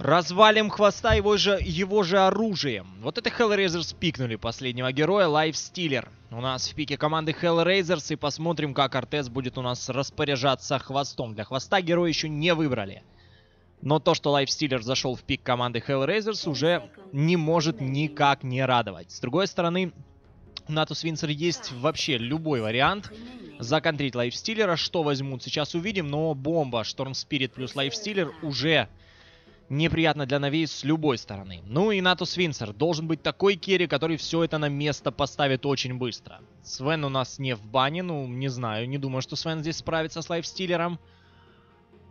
Развалим хвоста его же, его же оружием. Вот это Hellraisers пикнули последнего героя, Lifestealer. У нас в пике команды Hellraisers, и посмотрим, как Артес будет у нас распоряжаться хвостом. Для хвоста героя еще не выбрали. Но то, что Lifestealer зашел в пик команды Hellraisers, уже не может никак не радовать. С другой стороны, у Natus Vincere есть вообще любой вариант законтрить Лайфстиллера. Что возьмут, сейчас увидим, но бомба, Storm Spirit плюс Lifestealer уже неприятно для Нави с любой стороны. Ну и Natus Vincere должен быть такой керри, который все это на место поставит очень быстро. Свен у нас не в бане, ну не знаю, не думаю, что Свен здесь справится с лайфстиллером.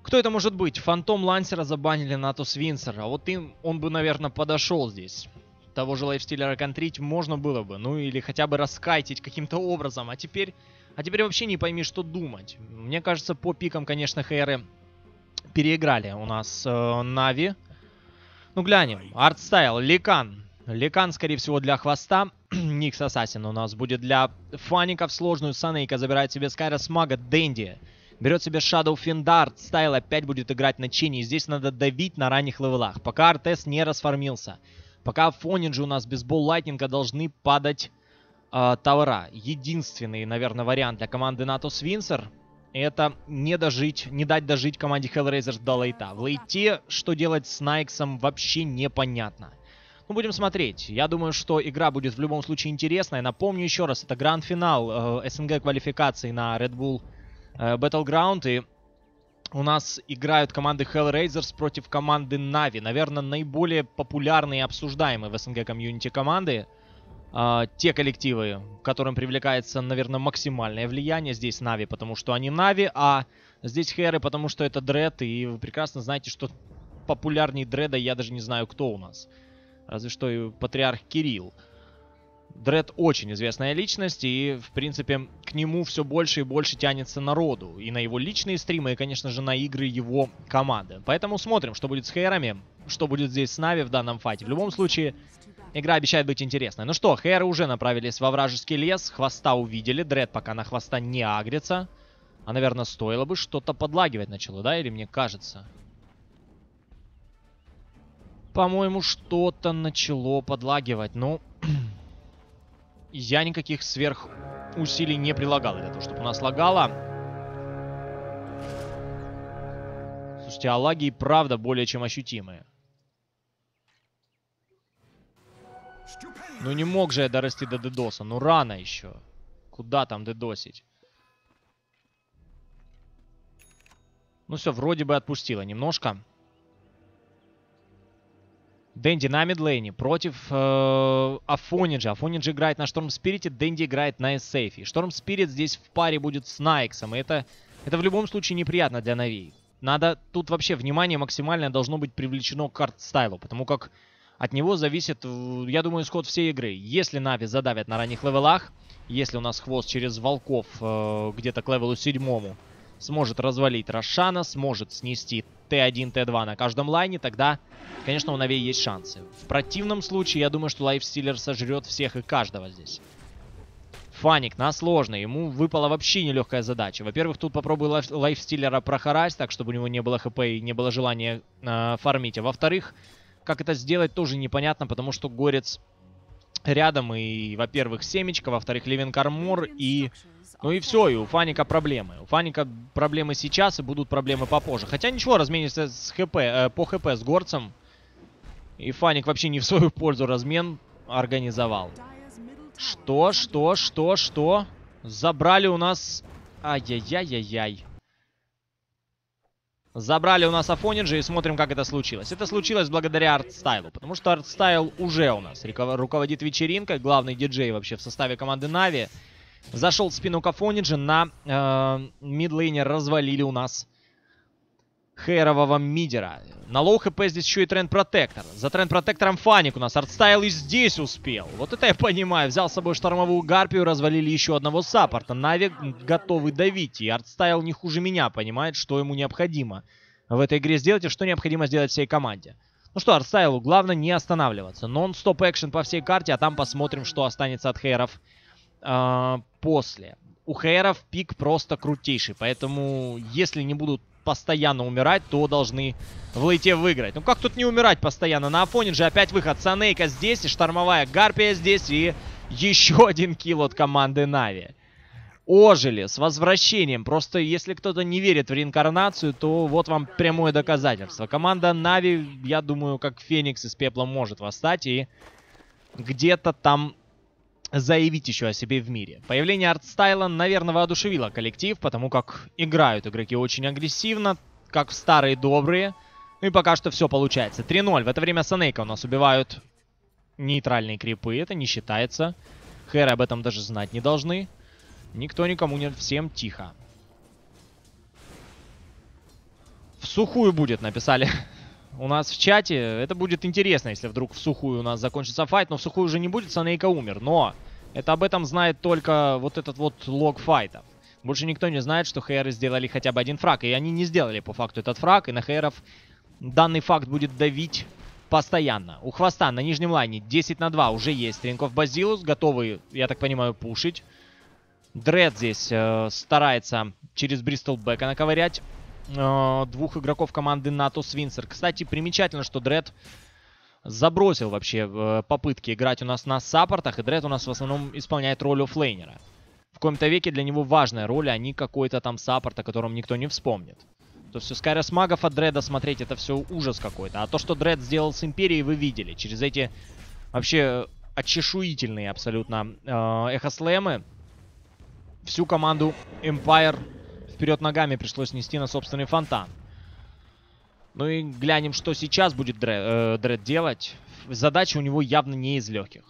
Кто это может быть? Phantom Lancer а забанили Natus Vincere, а вот им он бы, наверное, подошел здесь. Того же лайфстиллера контрить можно было бы, ну или хотя бы раскайтить каким-то образом, а теперь... А теперь вообще не пойми, что думать. Мне кажется, по пикам, конечно, Хейры переиграли у нас э, Нави. Ну, глянем. Артстайл, Lycan. Lycan, скорее всего, для хвоста. Nyx Assassin у нас будет для фаников. Сложную Санейка забирает себе Skywrath Mage а. Дэнди. Берет себе Shadow Fiend а. Стайл опять будет играть на Чине. Здесь надо давить на ранних левелах. Пока Артес не расформился. Пока Афониджи у нас без Ball Lightning а должны падать э, tower а. Единственный, наверное, вариант для команды Natus Vincere это не дожить, не дать дожить команде Hellraisers до лейта. В лейте что делать с Найксом вообще непонятно. Ну, будем смотреть. Я думаю, что игра будет в любом случае интересная. Напомню еще раз, это гранд-финал э, СНГ квалификации на Red Bull э, Battleground. И у нас играют команды Hellraisers против команды Na'Vi. Наверное, наиболее популярные и обсуждаемые в СНГ комьюнити команды э, те коллективы, которым привлекается, наверное, максимальное влияние. Здесь Нави, потому что они Нави, а здесь Херы, потому что это Дред. И вы прекрасно знаете, что популярней Дреда я даже не знаю, кто у нас. Разве что и Патриарх Кирилл. Дред очень известная личность, и, в принципе, к нему все больше и больше тянется народу. И на его личные стримы, и, конечно же, на игры его команды. Поэтому смотрим, что будет с Хейрами, что будет здесь с Нави в данном файте. В любом случае, Игра обещает быть интересной. Ну что, Хейры уже направились во вражеский лес. Хвоста увидели. Дред пока на хвоста не агрится. А, наверное, стоило бы что-то подлагивать начало, да? Или мне кажется? По-моему, что-то начало подлагивать. Ну, я никаких сверх усилий не прилагал для того, чтобы у нас лагало. Слушайте, а лаги и правда более чем ощутимые. Ну не мог же я дорасти до дедоса. Ну рано еще. Куда там дедосить? Ну все, вроде бы отпустила немножко. Дэнди на мидлейне против э, Афониджа. Афониджа играет на Storm Spirit е, Дэнди играет на SF е. Storm Spirit здесь в паре будет с Найксом. И это, это в любом случае неприятно для Нави. Надо, тут вообще внимание максимальное должно быть привлечено к арт-стайлу. Потому как от него зависит, я думаю, исход всей игры. Если Нави задавят на ранних левелах, если у нас хвост через волков э, где-то к левелу седьмому сможет развалить Рошана, сможет снести Т1, Т2 на каждом лайне, тогда, конечно, у Нави есть шансы. В противном случае, я думаю, что Lifestealer сожрет всех и каждого здесь. Фаник на сложный. Ему выпала вообще нелегкая задача. Во-первых, тут попробую лайф лайфстиллера прохарать, так, чтобы у него не было хп и не было желания э, фармить. А во-вторых, как это сделать, тоже непонятно, потому что Горец рядом. И, во-первых, Семечка, во-вторых, Living Armor. И, ну и все, и у Фаника проблемы. У Фаника проблемы сейчас и будут проблемы попозже. Хотя ничего, разменится с ХП, э, по ХП с Горцем. И Фаник вообще не в свою пользу размен организовал. Что, что, что, что? Забрали у нас... Ай-яй-яй-яй-яй. Забрали у нас Афониджа и смотрим, как это случилось. Это случилось благодаря артстайлу, потому что артстайл уже у нас руководит вечеринкой, главный диджей вообще в составе команды Нави. Зашел в спину к Афониджа, на э, мидлейне развалили у нас Хейрового мидера. На лоу хп здесь еще и Treant Protector. За Treant Protector ом Фаник у нас. Артстайл и здесь успел. Вот это я понимаю. Взял с собой штормовую гарпию, развалили еще одного саппорта. Нави готовы давить. И Артстайл не хуже меня понимает, что ему необходимо в этой игре сделать и что необходимо сделать всей команде. Ну что, Артстайлу главное не останавливаться. Нон-стоп экшен по всей карте, а там посмотрим, что останется от Хейров э, после. У Хейров пик просто крутейший, поэтому если не будут постоянно умирать, то должны в лейте выиграть. Ну как тут не умирать постоянно? На Афоне же опять выход Санейка здесь, и штормовая Гарпия здесь, и еще один килл от команды Нави. Ожили с возвращением. Просто если кто-то не верит в реинкарнацию, то вот вам прямое доказательство. Команда Нави, я думаю, как Феникс из пепла может восстать и где-то там заявить еще о себе в мире. Появление артстайла, наверное, воодушевило коллектив, потому как играют игроки очень агрессивно, как в старые добрые. Ну и пока что все получается. 3-0. В это время Санейка у нас убивают нейтральные крипы. Это не считается. Хэры об этом даже знать не должны. Никто никому не... Всем тихо. В сухую будет, написали у нас в чате. Это будет интересно, если вдруг в сухую у нас закончится файт. Но в сухую уже не будет, Санейка умер. Но это об этом знает только вот этот вот лог файтов. Больше никто не знает, что Хейры сделали хотя бы один фраг. И они не сделали по факту этот фраг. И на Хейров данный факт будет давить постоянно. У хвоста на нижнем лайне 10 на 2 уже есть Тринков Базилус. Готовы, я так понимаю, пушить. Дред здесь э, старается через Бристол Бека наковырять э, двух игроков команды НАТО Свинсер. Кстати, примечательно, что Дред забросил вообще э, попытки играть у нас на саппортах. И Дред у нас в основном исполняет роль оффлейнера. В коем-то веке для него важная роль, а не какой-то там саппорт, о котором никто не вспомнит. То есть Скайрос магов от Дреда смотреть, это все ужас какой-то. А то, что Дред сделал с Империей, вы видели. Через эти вообще отчешуительные абсолютно э, эхослэмы всю команду Empire вперед ногами пришлось нести на собственный фонтан. Ну и глянем, что сейчас будет э, Дред делать. Задача у него явно не из легких.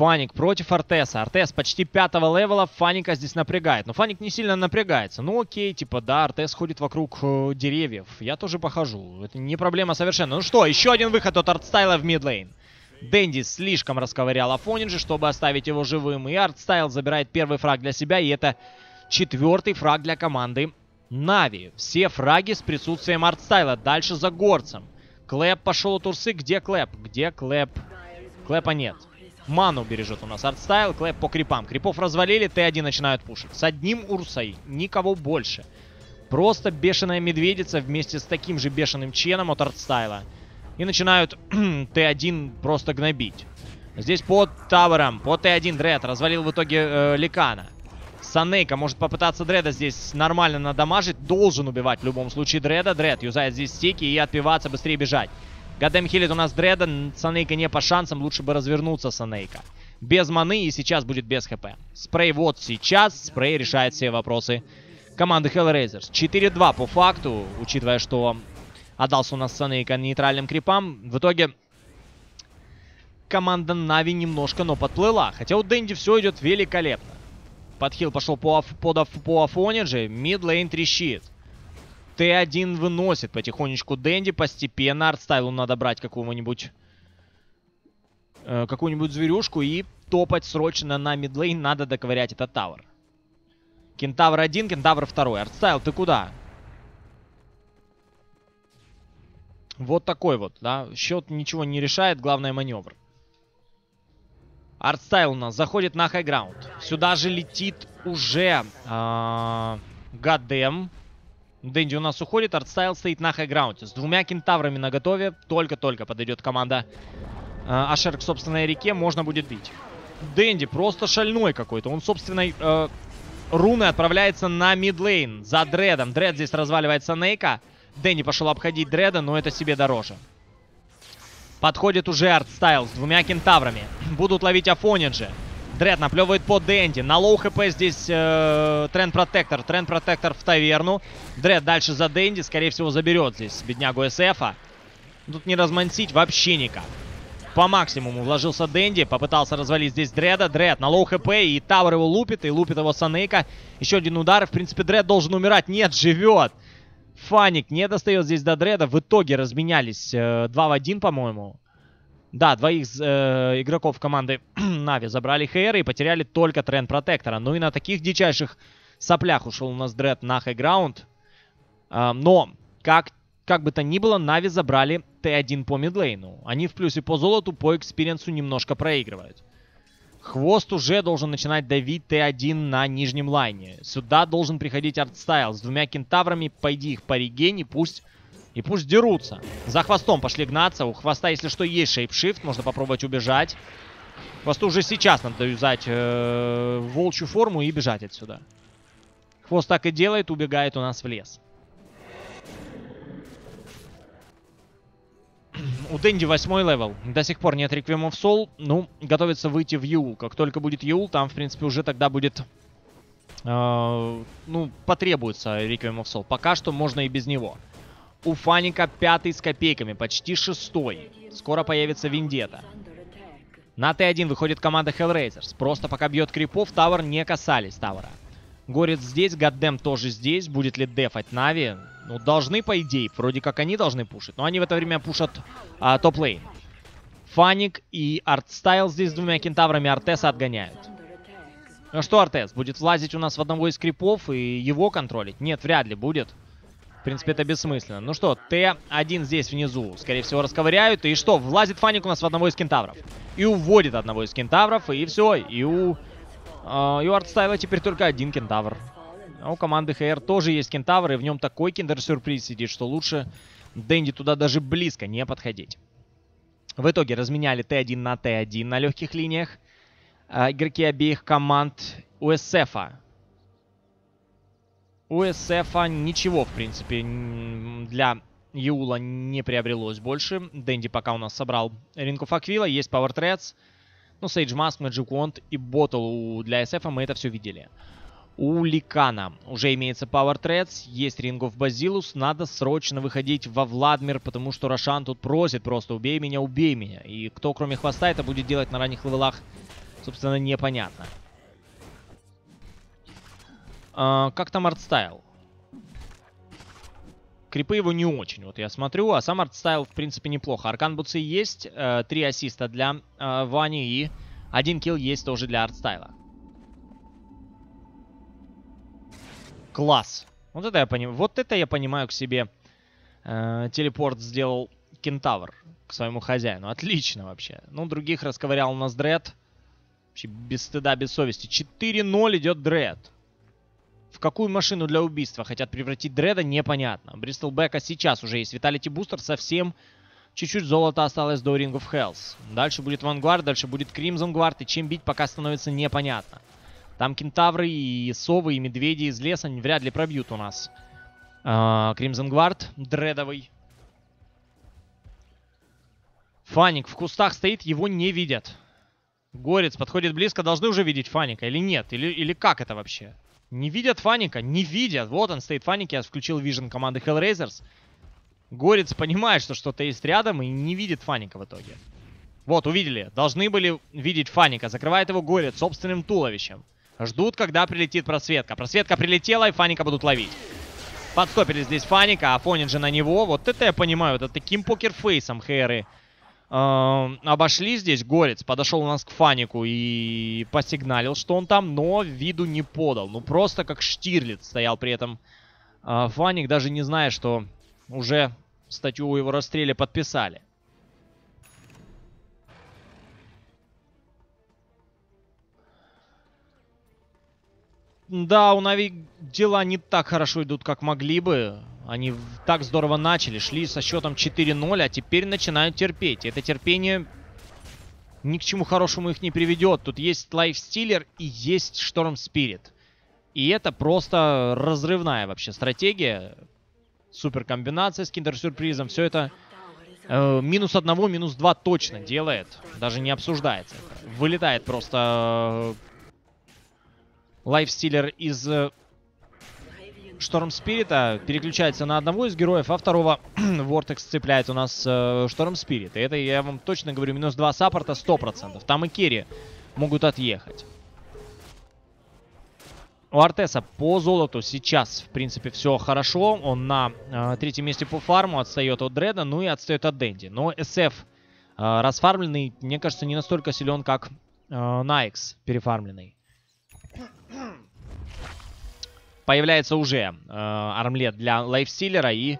Фаник против Артеса. Артес почти пятого левела. Фаника здесь напрягает. Но Фаник не сильно напрягается. Ну окей, типа, да, Артес ходит вокруг э, деревьев. Я тоже похожу. Это не проблема совершенно. Ну что, еще один выход от Артстайла в мидлейн. Дэнди слишком расковырял Афониджи, чтобы оставить его живым. И Артстайл забирает первый фраг для себя. И это четвертый фраг для команды Нави. Все фраги с присутствием Артстайла. Дальше за горцем. Клэп пошел от Урсы. Где Клэп? Где Клэп? Клэпа нет. Ману бережет у нас артстайл. Клэп по крипам. Крипов развалили, Т1 начинают пушить. С одним Урсой. Никого больше. Просто бешеная медведица вместе с таким же бешеным ченом от артстайла. И начинают Т1 просто гнобить. Здесь под тавером, по Т1 Дред развалил в итоге э, Ликана. Санейка может попытаться Дреда здесь нормально надамажить. Должен убивать в любом случае Дреда. Дред юзает здесь стики и отпиваться, быстрее бежать. Гадем хилит у нас Дреда. Санейка не по шансам. Лучше бы развернуться Санейка. Без маны и сейчас будет без хп. Спрей вот сейчас. Спрей решает все вопросы команды Hellraisers. 4-2 по факту, учитывая, что отдался у нас Санейка нейтральным крипам. В итоге команда Нави немножко, но подплыла. Хотя у Дэнди все идет великолепно. Подхил пошел по, по, по Афонидже. Мидлейн трещит. Т1 выносит потихонечку Дэнди. Постепенно артстайлу надо брать какого-нибудь... Э, какую-нибудь зверюшку и топать срочно на мидлейн. Надо доковырять этот tower. Кентавр один, кентавр второй. Артстайл, ты куда? Вот такой вот, да. Счет ничего не решает, главное маневр. Артстайл у нас заходит на high ground. Сюда же летит уже э, Гадем. Дэнди у нас уходит, артстайл стоит на хайграунде. С двумя кентаврами на готове. Только-только подойдет команда э, HR к собственной реке. Можно будет бить. Дэнди просто шальной какой-то. Он собственной э, руной отправляется на mid lane за Дредом. Дред здесь разваливает Санейка. Дэнни пошел обходить Дреда, но это себе дороже. Подходит уже артстайл с двумя кентаврами. Будут ловить Афонинджи. Дред наплевывает по Дэнди. На low HP здесь э, Treant Protector. Treant Protector в таверну. Дред дальше за Дэнди. Скорее всего, заберет здесь беднягу СФа. Тут не размансить вообще никак. По максимуму вложился Дэнди. Попытался развалить здесь Дреда. Дред на low HP. И tower его лупит. И лупит его Санейка. Еще один удар. В принципе, Дред должен умирать. Нет, живет. Фаник не достает здесь до Дреда. В итоге разменялись э, 2 в 1, по-моему. Да, двоих э, игроков команды Нави забрали Хейра и потеряли только Treant Protector а. Ну и на таких дичайших соплях ушел у нас Дред на high ground. Э, но, как как бы то ни было, Нави забрали Т1 по мидлейну. Они в плюсе по золоту, по экспириенсу немножко проигрывают. Хвост уже должен начинать давить Т1 на нижнем лайне. Сюда должен приходить артстайл с двумя кентаврами. Пойди их по регене, пусть... И пусть дерутся. За хвостом пошли гнаться. У хвоста, если что, есть шейпшифт. Можно попробовать убежать. Хвосту уже сейчас надо юзать э, волчью форму и бежать отсюда. Хвост так и делает, убегает у нас в лес. У Дэнди восьмой level. До сих пор нет Requiem of Soul. Ну, готовится выйти в Юл. Как только будет Юл, там, в принципе, уже тогда будет... Э, ну, потребуется Requiem of Soul. Пока что можно и без него. У Фаника пятый с копейками, почти шестой. Скоро появится Vendetta. На Т1 выходит команда Hellraisers. Просто пока бьет крипов, tower, не касались tower а. Горец здесь, Гаддем тоже здесь. Будет ли дефать Нави? Ну, должны, по идее. Вроде как они должны пушить. Но они в это время пушат а, top lane. Фаник и Артстайл здесь с двумя кентаврами Артеса отгоняют. Ну что, Артес, будет влазить у нас в одного из крипов и его контролить? Нет, вряд ли будет. В принципе, это бессмысленно. Ну что, Т1 здесь внизу. Скорее всего, расковыряют. И что, влазит Фаник у нас в одного из кентавров. И уводит одного из кентавров. И все. И у, э, и у Артстайла теперь только один кентавр. А у команды ХР тоже есть кентавр. И в нем такой киндер-сюрприз сидит, что лучше Дэнди туда даже близко не подходить. В итоге разменяли Т1 на Т1 на легких линиях. Э, игроки обеих команд у у СФа ничего, в принципе, для Юла не приобрелось больше. Дэнди пока у нас собрал Ринков Аквила, есть Power Threads, ну, Sage Mask, Magic Wand и Ботл для СФа мы это все видели. У Ликана уже имеется Power Treads, есть Ring of Basilius, надо срочно выходить во Владмир, потому что Рошан тут просит просто «убей меня, убей меня». И кто кроме хвоста это будет делать на ранних левелах, собственно, непонятно. А, как там артстайл? Крипы его не очень, вот я смотрю, а сам артстайл, в принципе, неплохо. Arcane Boots ы есть, э, три ассиста для э, Вани и один килл есть тоже для артстайла. Класс. Вот это я понимаю. Вот это я понимаю к себе. Э, телепорт сделал кентавр к своему хозяину. Отлично вообще. Ну, других расковырял у нас Дред. Вообще без стыда, без совести. 4-0 идет Дред. В какую машину для убийства хотят превратить Дреда, непонятно. Бристол Бека сейчас уже есть. Виталити Бустер совсем чуть-чуть золота осталось до Ring of Hells. Дальше будет Вангвард, дальше будет Кримзон Гвард. И чем бить пока становится непонятно. Там кентавры и совы, и медведи из леса вряд ли пробьют у нас. Кримзон Гвард, дредовый. Фаник в кустах стоит, его не видят. Горец подходит близко, должны уже видеть Фаника или нет? Или, или как это вообще? Не видят Фаника? Не видят. Вот он стоит Фаник. Я включил вижен команды Hellraisers. Горец понимает, что что-то есть рядом и не видит Фаника в итоге. Вот, увидели. Должны были видеть Фаника. Закрывает его Горец собственным туловищем. Ждут, когда прилетит просветка. Просветка прилетела, и Фаника будут ловить. Подстопили здесь Фаника, а фонит же на него. Вот это я понимаю. Это таким покерфейсом э, обошли здесь. Горец подошел у нас к Фанику и посигналил, что он там, но виду не подал. Ну, просто как Штирлиц стоял при этом. Э, Фаник даже не зная, что уже статью о его расстреле подписали. Да, у Нави дела не так хорошо идут, как могли бы. Они так здорово начали, шли со счетом 4-0, а теперь начинают терпеть. Это терпение ни к чему хорошему их не приведет. Тут есть лайфстиллер и есть Шторм Спирит. И это просто разрывная вообще стратегия. Супер комбинация с киндер-сюрпризом. Все это э, минус одного, минус два точно делает. Даже не обсуждается. Вылетает просто э, лайфстиллер из э, Шторм Спирита переключается на одного из героев, а второго Вортекс цепляет у нас э, Шторм Спирит. И это, я вам точно говорю, минус 2 саппорта 100%. Там и керри могут отъехать. У Артеса по золоту сейчас, в принципе, все хорошо. Он на э, третьем месте по фарму, отстает от Дреда, ну и отстает от Дэнди. Но SF э, расфармленный, мне кажется, не настолько силен, как э, Найкс перефармленный появляется уже э, армлет для лайфстиллера и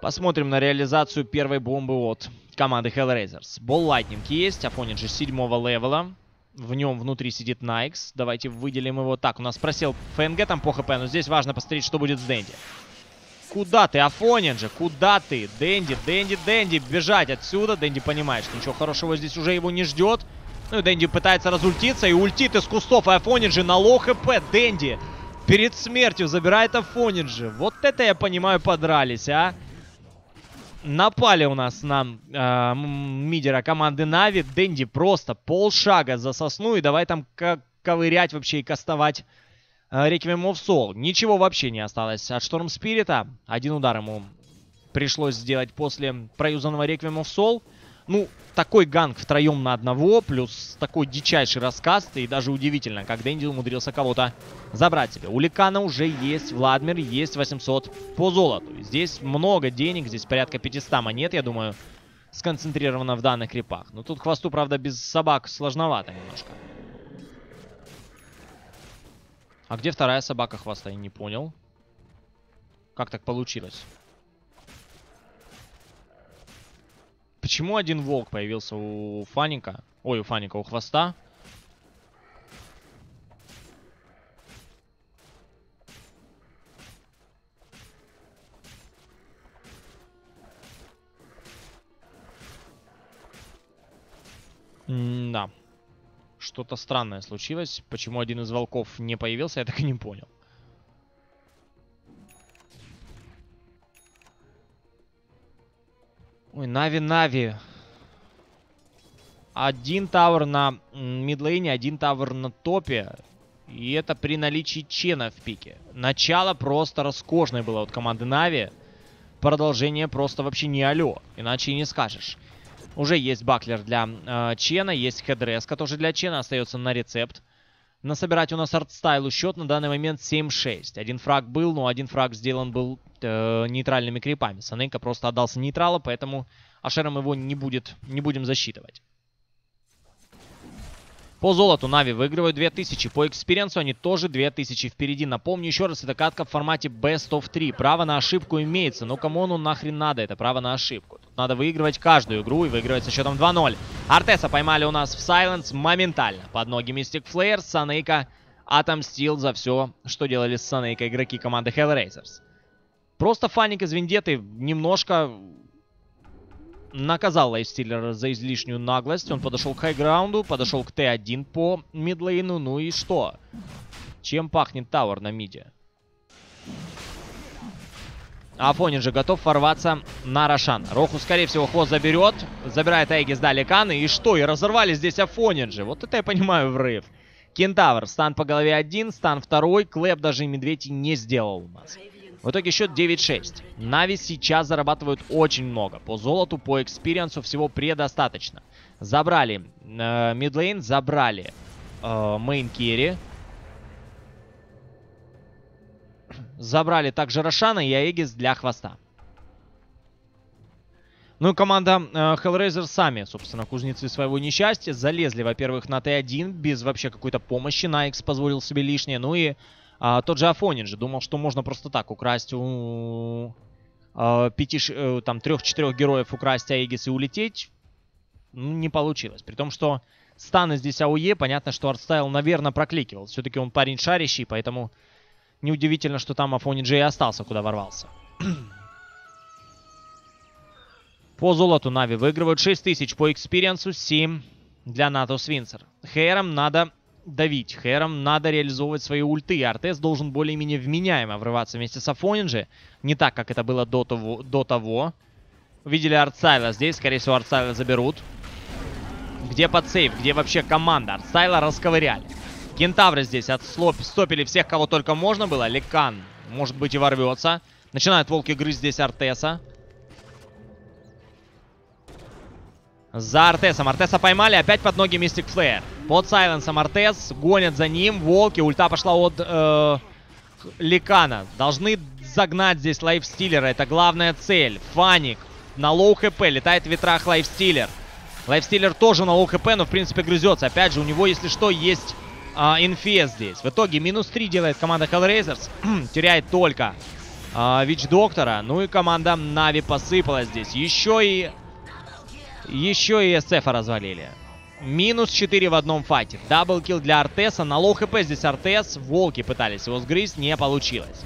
Посмотрим на реализацию первой бомбы от команды Hellraisers. Ball Lightning есть, Афонин же седьмого левела. В нем внутри сидит Найкс. Давайте выделим его. Так, у нас просел ФНГ там по HP, но здесь важно посмотреть, что будет с Дэнди. Куда ты, Афонин же? Куда ты? Дэнди, Дэнди, Дэнди. Бежать отсюда. Дэнди понимает, что ничего хорошего здесь уже его не ждет. Ну и Дэнди пытается разультиться и ультит из кустов. И Афонин же на low HP. Дэнди перед смертью забирает Афонин же. Вот это я понимаю подрались, а. Напали у нас на э, мидера команды Нави. Дэнди просто полшага за сосну. И давай там ковырять вообще и кастовать э, Requiem of Soul. Ничего вообще не осталось от Storm Spirit а. Один удар ему пришлось сделать после проюзанного Requiem of Soul. Ну, такой gank втроем на одного, плюс такой дичайший раскаст, и даже удивительно, как Дэнди умудрился кого-то забрать себе. У Ликана уже есть Владмир, есть 800 по золоту. Здесь много денег, здесь порядка 500 монет, я думаю, сконцентрировано в данных крипах. Но тут хвосту, правда, без собак сложновато немножко. А где вторая собака хвоста, я не понял. Как так получилось? Почему один волк появился у Фаника? Ой, у Фаника, у хвоста. Да. Что-то странное случилось. Почему один из волков не появился, я так и не понял. Ой, Нави, Нави. Один тавер на мидлейне, один тавер на топе. И это при наличии Чена в пике. Начало просто роскошное было от команды Нави. Продолжение просто вообще не алё. Иначе и не скажешь. Уже есть buckler для э, Чена, есть headdress ка тоже для Чена. Остается на рецепт. Насобирать у нас артстайлу счет на данный момент 7-6. Один фраг был, но один фраг сделан был э, нейтральными крипами. Санейка просто отдался нейтрала, поэтому HR ам его не, будет, не будем засчитывать. По золоту Нави выигрывают 2000. По экспириенсу они тоже 2000 впереди. Напомню еще раз, это катка в формате Best of 3. Право на ошибку имеется. Но кому оно нахрен надо, это право на ошибку. Тут надо выигрывать каждую игру и выигрывать со счетом 2-0. Артеса поймали у нас в Сайленс моментально. Под ноги Мистик Флеер, Санейка отомстил за все, что делали с Санейкой игроки команды Hellraisers. Просто фаник из Вендеты немножко наказал лайфстиллера за излишнюю наглость. Он подошел к хайграунду, подошел к Т1 по мидлейну. Ну и что? Чем пахнет Тауэр на миде? Афонин же готов ворваться на Рошан. Роху, скорее всего, хвост заберет. Забирает Aegis, да, Ликаны. И что? И разорвали здесь Афонин же. Вот это я понимаю врыв. Кентавр. Stun по голове один, stun второй. Clap даже и Медведь не сделал у нас. В итоге счет 9-6. Нави сейчас зарабатывают очень много. По золоту, по экспириенсу всего предостаточно. Забрали э, mid lane, забрали э, carry. Забрали также Рошана и Aegis для хвоста. Ну и команда э, Hellraiser сами, собственно, кузнецы своего несчастья. Залезли, во-первых, на Т1 без вообще какой-то помощи. Найкс позволил себе лишнее. Ну и а, тот же Афонин же думал, что можно просто так украсть у а, пяти, э, там, трех-четырех героев украсть Аегис и улететь. Ну, не получилось. При том, что станы здесь АУЕ, понятно, что артстайл, наверное, прокликивал. Все-таки он парень шарящий, поэтому неудивительно, что там Афонин же и остался, куда ворвался. По золоту Нави выигрывают 6000, по экспириенсу 7 для Natus Vincere. HR ам надо давить. HR ам надо реализовывать свои ульты. Артес должен более-менее вменяемо врываться вместе с Афонинджи. Не так, как это было до того. До того. Видели Артсайла здесь. Скорее всего, Артсайла заберут. Где подсейв? Где вообще команда? Артсайла расковыряли. Кентавры здесь отстомпили всех, кого только можно было. Лекан, может быть, и ворвется. Начинают волки грызть здесь Артеса. За Артесом. Артеса поймали. Опять под ноги Mystic Flare. Под Сайленсом Артес. Гонят за ним. Волки. Ульта пошла от э, Ликана. Должны загнать здесь Lifestealer а. Это главная цель. Фаник. На low HP. Летает в ветрах Lifestealer. Lifestealer тоже на low HP, но в принципе грызется. Опять же, у него, если что, есть э, здесь. В итоге минус 3 делает команда HellRaisers. Теряет только а, Witch Doctor а. Ну и команда Нави посыпалась здесь. Еще и... Еще и СФ развалили. Минус 4 в одном файте. Double kill для Артеса. На low HP здесь Артес. Волки пытались его сгрызть, не получилось.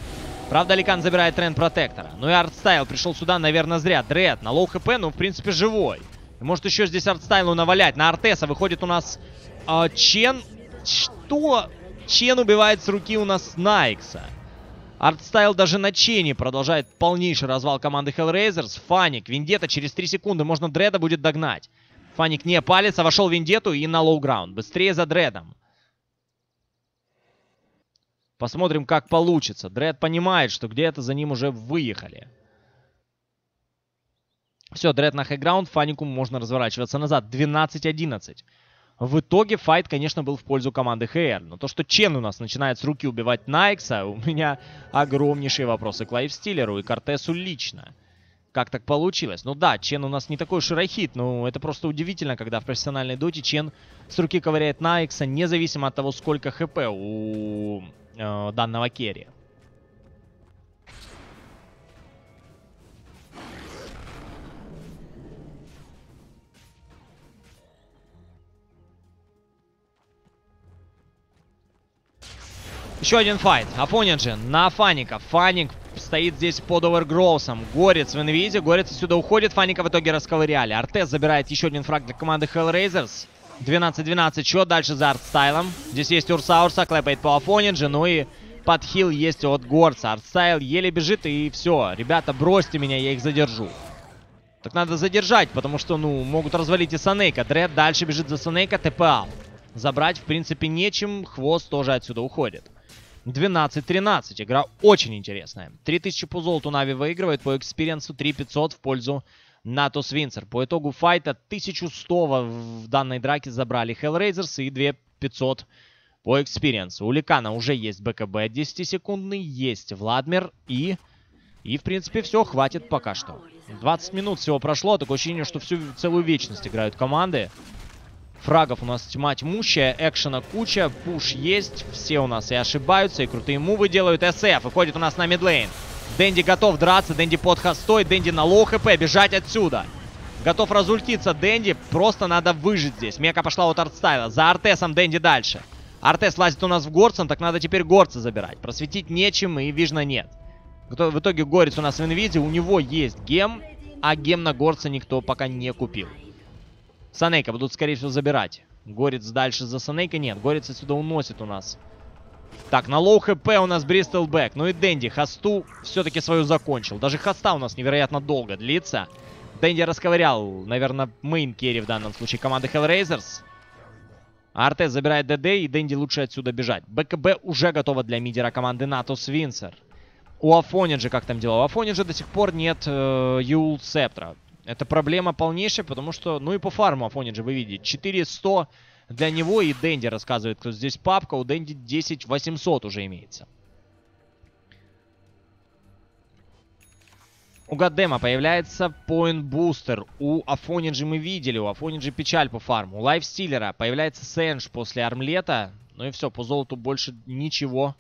Правда, Ликан забирает Treant Protector а. Ну и артстайл пришел сюда, наверное, зря. Дред на лоу хп, ну, в принципе, живой. Может еще здесь артстайлу навалять. На Артеса выходит у нас э, Чен. Что? Чен убивает с руки у нас Найкса. Артстайл даже на Чене продолжает полнейший развал команды HellRaisers. Фаник, Вендета через 3 секунды. Можно Дреда будет догнать. Фаник не палится, вошел в Вендету и на low ground. Быстрее за Дредом. Посмотрим, как получится. Дред понимает, что где-то за ним уже выехали. Все, Дред на хайграунд, Фанику можно разворачиваться назад. 12-11. В итоге файт, конечно, был в пользу команды ХР. Но то, что Чен у нас начинает с руки убивать Найкса, у меня огромнейшие вопросы к Лайфстиллеру и к Артесу лично. Как так получилось? Ну да, Чен у нас не такой широхит, но это просто удивительно, когда в профессиональной доте Чен с руки ковыряет Найкса, независимо от того, сколько хп у э, данного керри. Еще один файт. Afoninje на Фаника. Фаник стоит здесь под overgrowth ом. Горец в инвизе. Горец отсюда уходит. Фаника в итоге расковыряли. Артес забирает еще один фраг для команды HellRaisers. 12-12 счет. Дальше за артстайлом. Здесь есть Урса. Урса клепает по Afoninje. Ну и подхил есть от Горца. Артстайл еле бежит и все. Ребята, бросьте меня, я их задержу. Так надо задержать, потому что, ну, могут развалить и Санейка. Дред дальше бежит за Санейка, TP out. Забрать, в принципе, нечем. Хвост тоже отсюда уходит. 12-13. Игра очень интересная. 3000 по золоту Нави выигрывает, по экспириенсу 3500 в пользу Natus Vincere. По итогу файта 1100 в данной драке забрали HellRaisers и 2500 по экспириенсу. У Ликана уже есть БКБ 10-секундный, есть Владмир и... И, в принципе, все, хватит пока что. 20 минут всего прошло, такое ощущение, что всю целую вечность играют команды. Фрагов у нас тьма тьмущая, экшена куча, пуш есть, все у нас и ошибаются, и крутые мувы делают. СФ выходит у нас на мидлейн. Дэнди готов драться, Дэнди под хастой, Дэнди на low HP, бежать отсюда. Готов разультиться Дэнди, просто надо выжить здесь. Мека пошла от артстайла, за Артесом Дэнди дальше. Артес лазит у нас в Горцен, так надо теперь Горца забирать. Просветить нечем и Вижна нет. В итоге Горец у нас в инвизе, у него есть гем, а гем на Горца никто пока не купил. Санейка будут, скорее всего, забирать. Горец дальше за Санейка нет. Горец отсюда уносит у нас. Так, на low HP у нас Bristleback. Ну и Дэнди Хасту все-таки свою закончил. Даже Хаста у нас невероятно долго длится. Дэнди расковырял, наверное, main carry в данном случае команды HellRaisers. Артес забирает ДД, и Дэнди лучше отсюда бежать. БКБ уже готова для мидера команды Natus Vincere. У Афониджи как там дела? У Афониджи до сих пор нет э, Юл Септра. Это проблема полнейшая, потому что, ну и по фарму Афониджи вы видите. 4100 для него и Дэнди рассказывает, кто здесь папка. У Дэнди 10 800 уже имеется. У Гаддема появляется Point Booster. У Афониджи мы видели. У Афониджи печаль по фарму. У Лайфстиллера появляется Сэндж после армлета. Ну и все, по золоту больше ничего.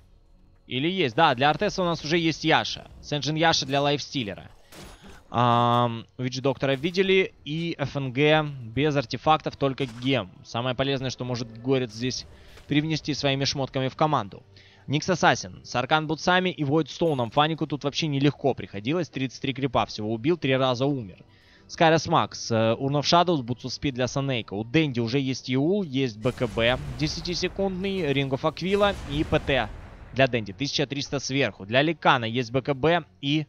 Или есть? Да, для Артеса у нас уже есть Яша. Sange and Yasha для Лайфстиллера. Witch Doctor а видели. И ФНГ без артефактов, только гем. Самое полезное, что может Горец здесь привнести своими шмотками в команду. Nyx Assassin с Arcane Boots ами и Void Stone ом. Фанику тут вообще нелегко приходилось. 33 крипа всего убил, три раза умер. Skywrath Mage, Urn of Shadows, Boots of Speed для Санейка. У Дэнди уже есть Юл, есть БКБ 10-секундный, Ring of Aquila и ПТ для Дэнди. 1300 сверху. Для Ликана есть БКБ и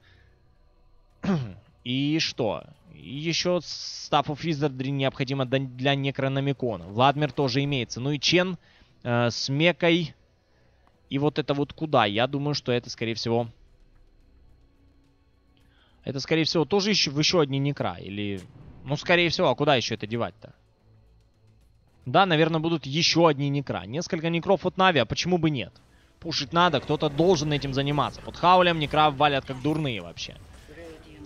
и что? Еще Staff of Wizardry необходимо для Некрономикона. Владмир тоже имеется. Ну и Чен э, с Мекой. И вот это вот куда? Я думаю, что это, скорее всего... Это, скорее всего, тоже еще в еще одни Некра. Или... Ну, скорее всего, а куда еще это девать-то? Да, наверное, будут еще одни Некра. Несколько Некров от Нави, а почему бы нет? Пушить надо, кто-то должен этим заниматься. Под Хаулем Некра валят как дурные вообще.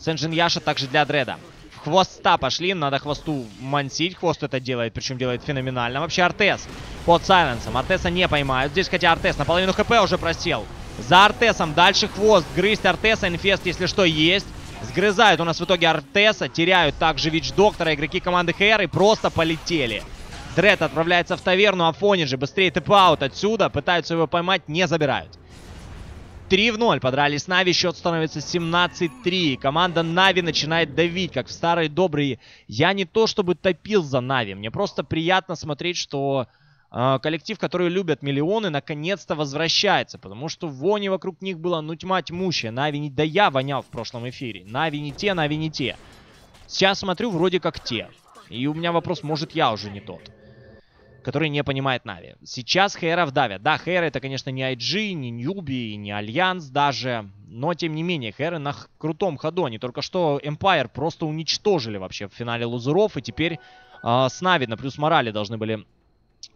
Сенджин Яша также для Дреда. В хвоста пошли, надо хвосту мансить. Хвост это делает, причем делает феноменально. Вообще Артес под сайленсом. Артеса не поймают. Здесь, хотя Артес наполовину хп уже просел. За Артесом дальше хвост. Грызть Артеса. Инфест, если что, есть. Сгрызают у нас в итоге Артеса. Теряют также Вич Доктора. Игроки команды ХР и просто полетели. Дред отправляется в таверну, а же быстрее TP out отсюда. Пытаются его поймать, не забирают. 3 в 0. Подрались Нави. Счет становится 17-3. Команда Нави начинает давить, как в старые добрые. Я не то чтобы топил за Нави. Мне просто приятно смотреть, что э, коллектив, который любят миллионы, наконец-то возвращается. Потому что вони вокруг них было, ну, тьма тьмущая. Нави не... Да я вонял в прошлом эфире. Нави не те, Нави не те. Сейчас смотрю, вроде как те. И у меня вопрос, может, я уже не тот который не понимает Нави. Сейчас Хейров давят. Да, Хейры это, конечно, не IG, не Newbee, не Альянс даже. Но, тем не менее, Хейры на крутом ходу. Они только что Empire просто уничтожили вообще в финале лузеров. И теперь э, с Нави на плюс морали должны были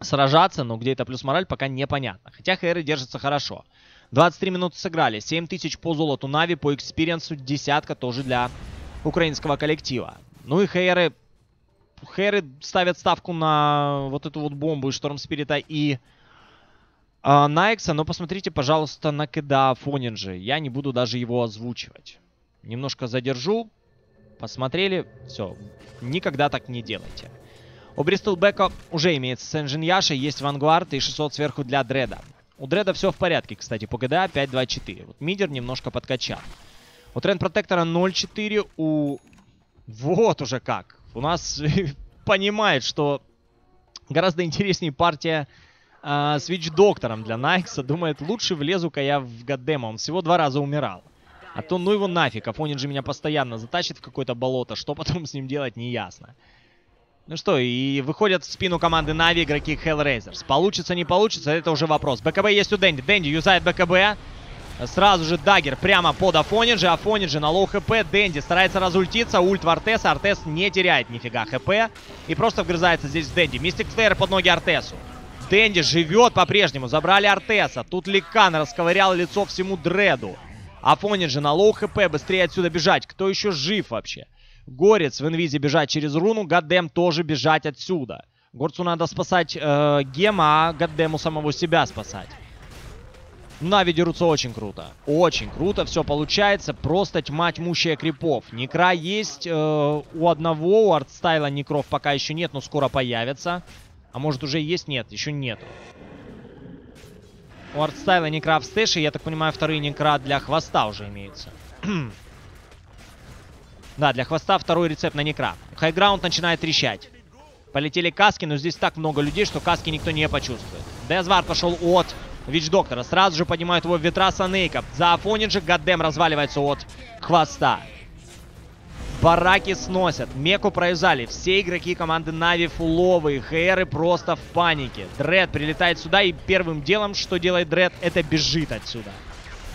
сражаться. Но где это плюс мораль, пока непонятно. Хотя Хейры держатся хорошо. 23 минуты сыграли. 7 тысяч по золоту Нави, по экспириенсу десятка тоже для украинского коллектива. Ну и Хейры Хэры ставят ставку на вот эту вот бомбу из Шторм Спирита и э, Найкса. Но посмотрите, пожалуйста, на Кеда Фонинджи. Я не буду даже его озвучивать. Немножко задержу. Посмотрели. Все. Никогда так не делайте. У Бристолбека уже имеется Сенжин Яша, есть Вангуард и 600 сверху для Дреда. У Дреда все в порядке, кстати, по ГДА 5-2-4. Вот Мидер немножко подкачал. У Тренд Протектора 0-4, у... Вот уже как у нас понимает, что гораздо интереснее партия э, с Вич-доктором для Найкса. Думает, лучше влезу-ка я в Гаддема. Он всего два раза умирал. А то ну его нафиг, Афонин же меня постоянно затащит в какое-то болото. Что потом с ним делать, не ясно. Ну что, и выходят в спину команды Нави игроки Hellraisers. Получится, не получится, это уже вопрос. БКБ есть у Дэнди. Дэнди юзает БКБ. Сразу же дагер прямо под Afoninje. Afoninje на low HP. Дэнди старается разультиться. Ульт в Артес. Артес не теряет нифига хп. И просто вгрызается здесь в Дэнди. Mystic Flare под ноги Артесу. Дэнди живет по-прежнему. Забрали Артеса. Тут Ликан расковырял лицо всему Дреду. Afoninje на low HP. Быстрее отсюда бежать. Кто еще жив вообще? Горец в инвизе бежать через руну. Гаддем тоже бежать отсюда. Горцу надо спасать э, Гема, а Гаддему самого себя спасать. Нави дерутся очень круто. Очень круто все получается. Просто тьма тьмущая крипов. Некра есть э, у одного, у артстайла некров пока еще нет, но скоро появится. А может уже есть? Нет, еще нет. У артстайла некра в стэше, я так понимаю, вторые некра для хвоста уже имеются. да, для хвоста второй рецепт на некра. Хайграунд начинает трещать. Полетели каски, но здесь так много людей, что каски никто не почувствует. Дезвар пошел от Вич-доктора. Сразу же поднимают его в ветра Санейка. За Афонинджи Гаддем разваливается от хвоста. Бараки сносят. Меку провязали. Все игроки команды Нави фуловые. Хейры просто в панике. Дред прилетает сюда и первым делом, что делает Дред, это бежит отсюда.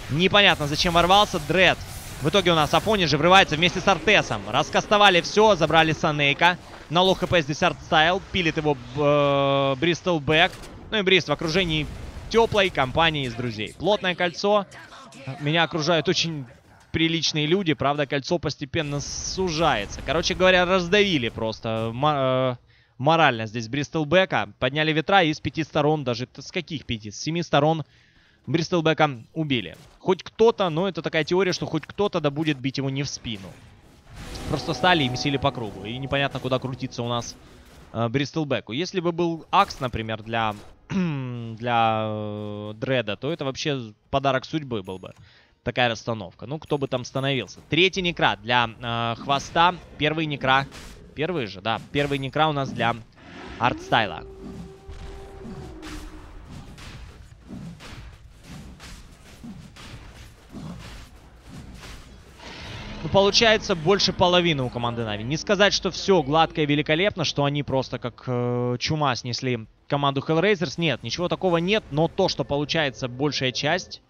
Непонятно, зачем ворвался Дред. В итоге у нас Афонинджи врывается вместе с Артесом. Раскастовали все, забрали Санейка. На low хп здесь ArtStyle. Пилит его э, Bristleback. Ну и Брист в окружении теплой компании из друзей. Плотное кольцо. Меня окружают очень приличные люди. Правда, кольцо постепенно сужается. Короче говоря, раздавили просто э, морально здесь Бристолбека. Подняли ветра и с пяти сторон, даже с каких пяти? С семи сторон Бристолбека убили. Хоть кто-то, но это такая теория, что хоть кто-то да будет бить его не в спину. Просто стали и месили по кругу. И непонятно, куда крутиться у нас э, Бристолбеку. Если бы был Акс, например, для для э, Дреда, то это вообще подарок судьбы был бы. Такая расстановка. Ну, кто бы там становился. Третий некра для э, хвоста. Первый некра. Первый же, да. Первый некра у нас для артстайла. Ну, получается, больше половины у команды Нави. Не сказать, что все гладко и великолепно, что они просто как э, чума снесли команду Hellraisers. Нет, ничего такого нет, но то, что получается большая часть,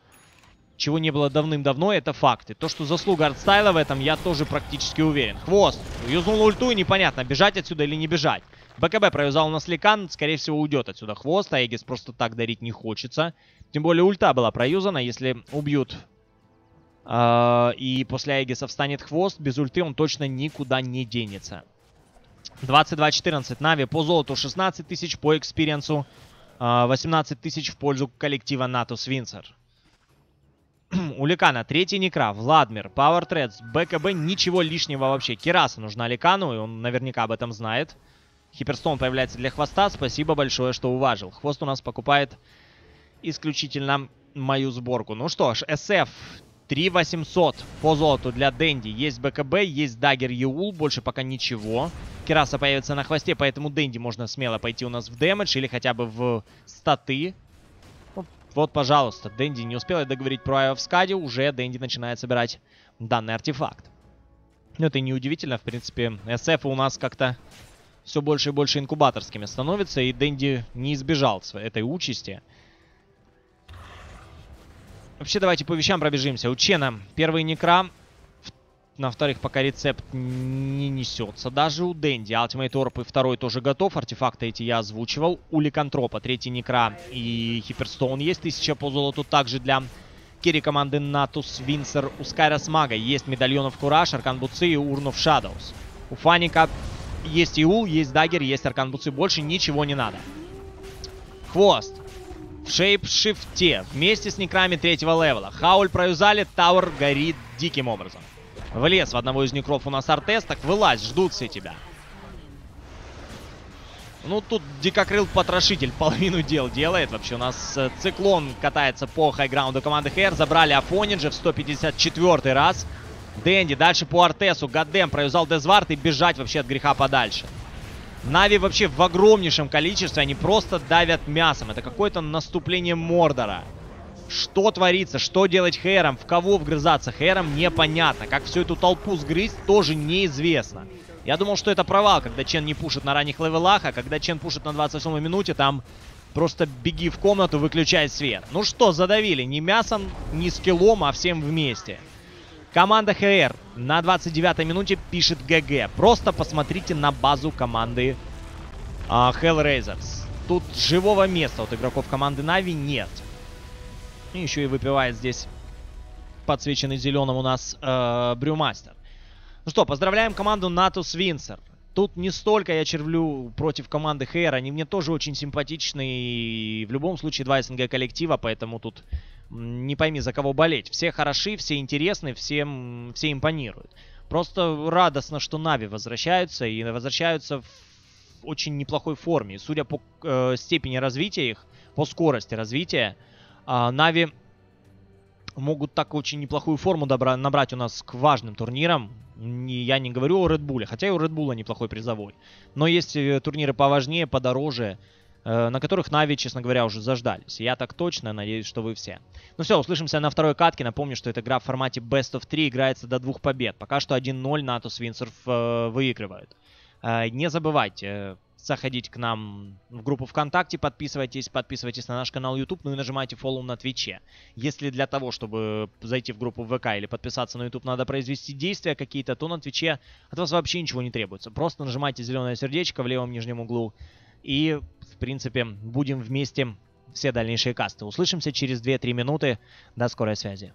чего не было давным-давно, это факты. То, что заслуга артстайла в этом, я тоже практически уверен. Хвост. Юзнул ульту и непонятно, бежать отсюда или не бежать. БКБ провязал на сликан, скорее всего, уйдет отсюда хвост. А Эгис просто так дарить не хочется. Тем более ульта была проюзана. Если убьют и после Эгиса встанет хвост, без ульты он точно никуда не денется. 22-14. Нави по золоту 16 тысяч, по экспириенсу 18 тысяч в пользу коллектива Natus Vincere. У Ликана третий Некра, Vladmir, Power Treads, БКБ, ничего лишнего вообще. Кираса нужна Ликану, и он наверняка об этом знает. Hyperstone появляется для хвоста. Спасибо большое, что уважил. Хвост у нас покупает исключительно мою сборку. Ну что ж, SF 3800 по золоту для Дэнди. Есть БКБ, есть Дагер Еул, больше пока ничего. Кераса появится на хвосте, поэтому Дэнди можно смело пойти у нас в дэмэдж или хотя бы в статы. Вот, пожалуйста, Дэнди не успел договорить про Eye of Skadi, уже Дэнди начинает собирать данный артефакт. Ну, это неудивительно, в принципе, SF у нас как-то все больше и больше инкубаторскими становятся, и Дэнди не избежал этой участи. Вообще, давайте по вещам пробежимся. У Чена первый некра. На вторых пока рецепт не несется. Даже у Дэнди. Ultimate Orb и второй тоже готов. Артефакты эти я озвучивал. У Ликантропа третий некра и Hyperstone есть. Тысяча по золоту также для керри команды Natus Vincere. У Skywrath Мага есть Medallion of Courage, Arcane бутсы и Urn of Shadows. У Фаника есть Eul, есть Dagger, есть Arcane бутсы. Больше ничего не надо. Хвост. В шейп-шифте. Вместе с некрами третьего левела. Howl проюзали, Tower горит диким образом. Влез в одного из некров у нас Артес. Так вылазь, ждут все тебя. Ну, тут Дикокрыл Потрошитель половину дел делает. Вообще у нас э, Циклон катается по хайграунду команды ХР. Забрали Афониджа в 154 раз. Дэнди дальше по Артесу. Goddam проюзал Death Ward и бежать вообще от греха подальше. Нави вообще в огромнейшем количестве. Они просто давят мясом. Это какое-то наступление Мордора. Что творится? Что делать Хэром? В кого вгрызаться Хэром? Непонятно. Как всю эту толпу сгрызть, тоже неизвестно. Я думал, что это провал, когда Чен не пушит на ранних левелах, а когда Чен пушит на 28 минуте, там просто беги в комнату, выключай свет. Ну что, задавили. Не мясом, не скиллом, а всем вместе. Команда ХР на 29-й минуте пишет ГГ. Просто посмотрите на базу команды а, Hellraisers. Тут живого места от игроков команды Нави нет. И еще и выпивает здесь подсвеченный зеленым у нас э, Брюмастер. Ну что, поздравляем команду Натус Винсер. Тут не столько я червлю против команды ХР, они мне тоже очень симпатичны. И в любом случае два СНГ коллектива, поэтому тут не пойми за кого болеть. Все хороши, все интересны, всем, все импонируют. Просто радостно, что Нави возвращаются и возвращаются в очень неплохой форме. Судя по э, степени развития их, по скорости развития, э, Нави могут так очень неплохую форму добра- набрать у нас к важным турнирам. Не, я не говорю о Редбуле, хотя и у Редбула неплохой призовой. Но есть э, турниры поважнее, подороже, на которых Нави, честно говоря, уже заждались. Я так точно надеюсь, что вы все. Ну все, услышимся на второй катке. Напомню, что эта игра в формате Best of 3 играется до двух побед. Пока что 1-0 Натус Винсерф э, выигрывают. Э, не забывайте э, заходить к нам в группу ВКонтакте, подписывайтесь, подписывайтесь на наш канал YouTube, ну и нажимайте follow на Твиче. Если для того, чтобы зайти в группу ВК или подписаться на YouTube, надо произвести действия какие-то, то на Твиче от вас вообще ничего не требуется. Просто нажимайте зеленое сердечко в левом нижнем углу и, в принципе, будем вместе все дальнейшие касты. Услышимся через 2-3 минуты. До скорой связи.